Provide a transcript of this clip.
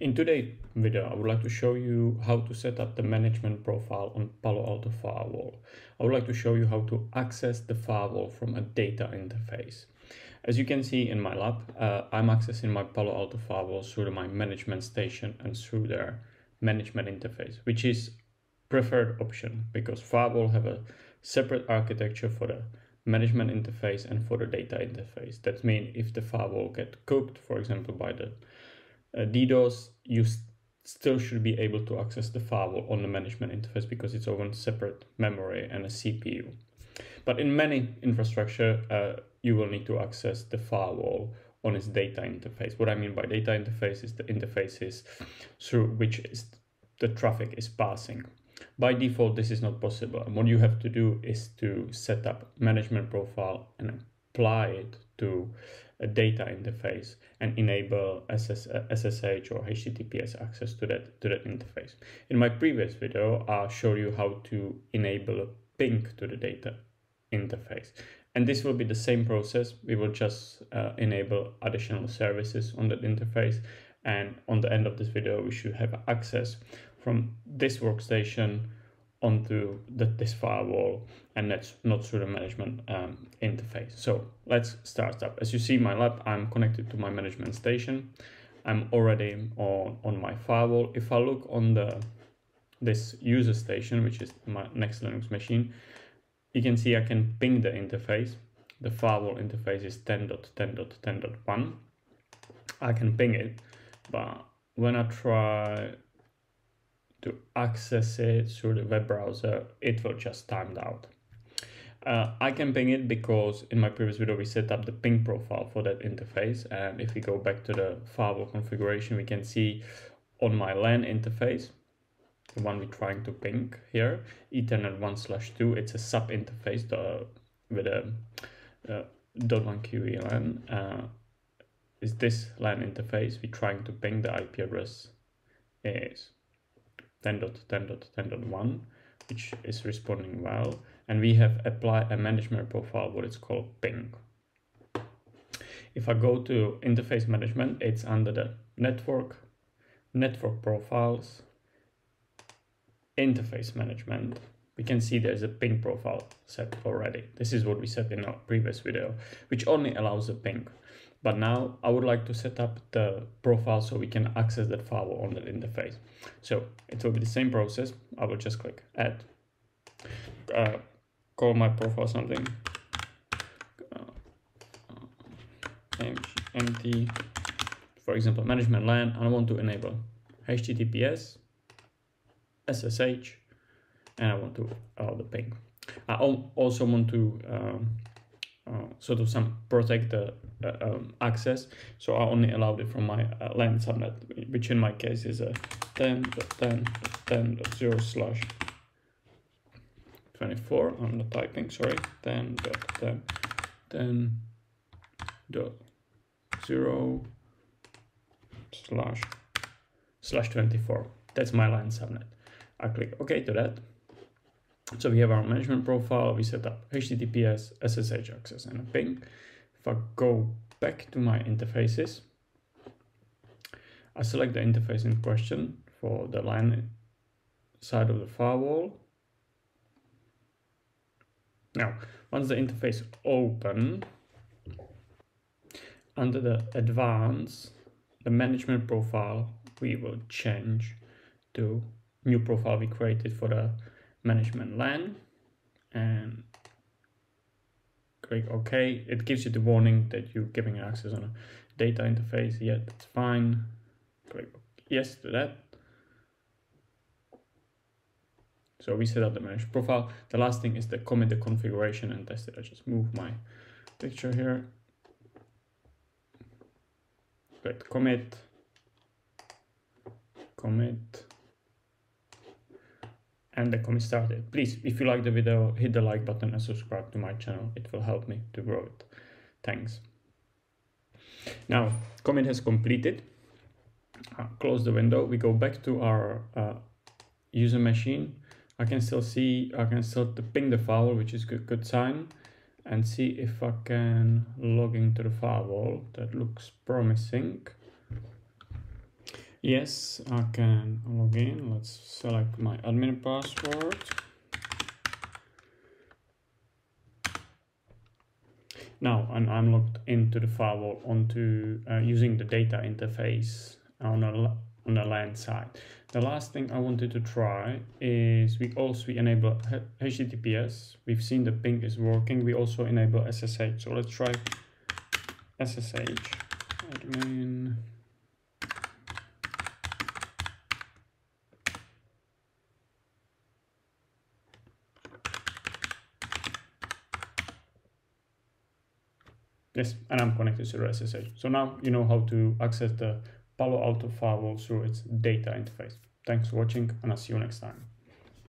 In today's video, I would like to show you how to set up the management profile on Palo Alto Firewall. I would like to show you how to access the firewall from a data interface. As you can see in my lab, uh, I'm accessing my Palo Alto Firewall through my management station and through their management interface, which is preferred option because firewall have a separate architecture for the management interface and for the data interface. That means if the firewall get cooked, for example, by the DDoS, you st still should be able to access the firewall on the management interface because it's over separate memory and a CPU. But in many infrastructure, uh, you will need to access the firewall on its data interface. What I mean by data interface is the interfaces through which the traffic is passing. By default, this is not possible. And what you have to do is to set up management profile and apply it to data interface and enable SS, SSH or HTTPS access to that, to that interface. In my previous video, I'll show you how to enable a ping to the data interface. And this will be the same process. We will just uh, enable additional services on that interface. And on the end of this video, we should have access from this workstation onto the, this firewall and that's not through the management um, interface. So let's start up. As you see my lab, I'm connected to my management station. I'm already on, on my firewall. If I look on the this user station, which is my next Linux machine, you can see I can ping the interface. The firewall interface is 10.10.10.1. I can ping it, but when I try to access it through the web browser, it will just timed out. Uh, I can ping it because in my previous video we set up the ping profile for that interface. And if we go back to the firewall configuration we can see on my LAN interface the one we're trying to ping here ethernet 1 slash 2 it's a sub interface the, with a uh, dot one Q VLAN uh, is this LAN interface we're trying to ping the IP address is 10.10.10.1 which is responding well. And we have applied a management profile what it's called ping. If i go to interface management it's under the network network profiles interface management. We can see there's a ping profile set already. This is what we set in our previous video which only allows a ping but now I would like to set up the profile so we can access that file on that interface. So it will be the same process. I will just click add, uh, call my profile something, uh, empty, for example, management LAN, and I want to enable HTTPS, SSH, and I want to allow the ping. I also want to um, uh, sort of some protect the uh, um, access. So I only allowed it from my uh, LAN subnet, which in my case is a 10.10.10.0 slash 24. I'm not typing, sorry. 10.10 10 dot 0 slash slash 24. That's my LAN subnet. I click OK to that. So we have our management profile, we set up HTTPS, SSH access and a ping. If I go back to my interfaces, I select the interface in question for the LAN side of the firewall. Now, once the interface open, under the advanced, the management profile, we will change to new profile we created for the management LAN and click OK. It gives you the warning that you're giving access on a data interface. Yeah, that's fine. Click yes to that. So we set up the managed profile. The last thing is the commit the configuration and test it. I just move my picture here. Click commit, commit, and the commit started. Please, if you like the video, hit the like button and subscribe to my channel. It will help me to grow it. Thanks. Now, commit has completed. Uh, close the window. We go back to our uh, user machine. I can still see, I can still ping the firewall, which is good, good sign. And see if I can log into the firewall. That looks promising. Yes, I can log in. Let's select my admin password. Now, and I'm logged into the firewall onto uh, using the data interface on a on the LAN side. The last thing I wanted to try is we also enable HTTPS. We've seen the ping is working. We also enable SSH. So let's try SSH admin. Yes, and I'm connected to the SSH. So now you know how to access the Palo Alto firewall through its data interface. Thanks for watching and I'll see you next time.